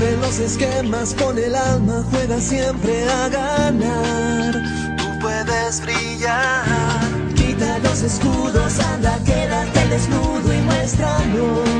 Rompe los esquemas, pone el alma, juega siempre a ganar. Tú puedes brillar. Quita los escudos, anda, quédate desnudo y muéstranos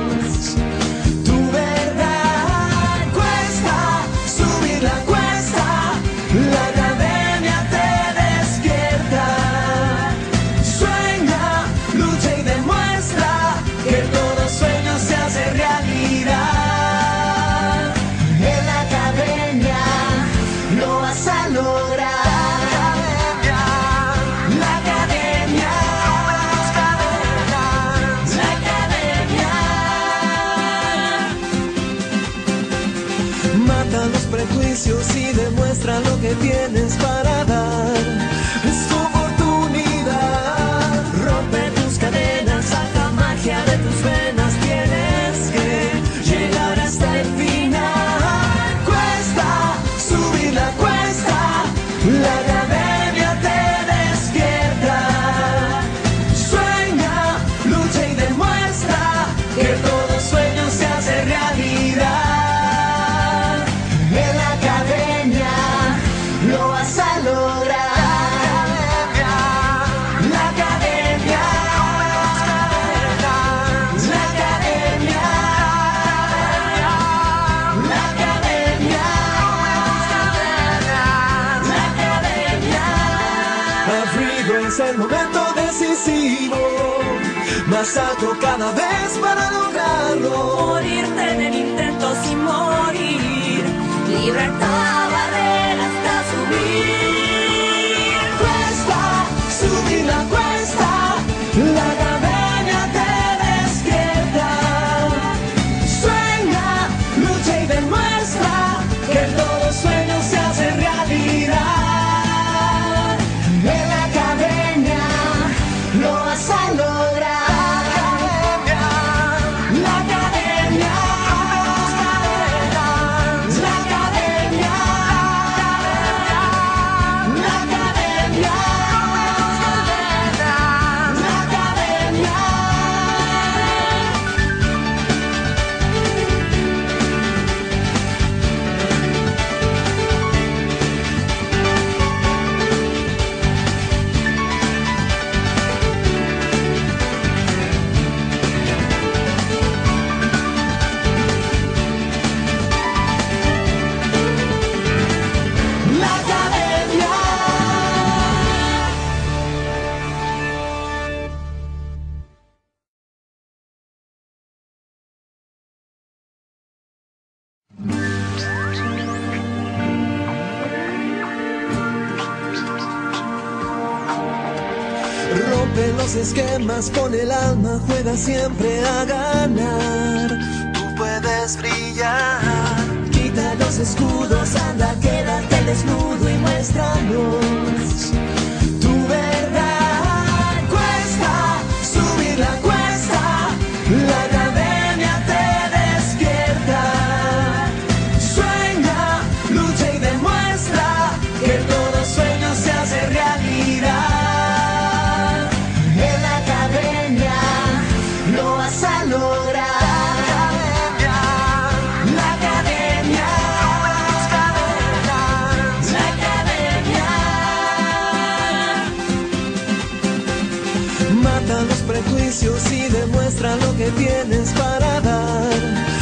Mata los prejuicios y demuestra lo que tienes para dar. El momento decisivo, más alto cada vez para lograrlo. Morirte en el intento sin morir. Libertad, Rompe los esquemas, pone el alma, juega siempre a ganar. Tú puedes brillar. Quita los escudos, anda, quédate desnudo y muéstranos Mata los prejuicios y demuestra lo que tienes para dar.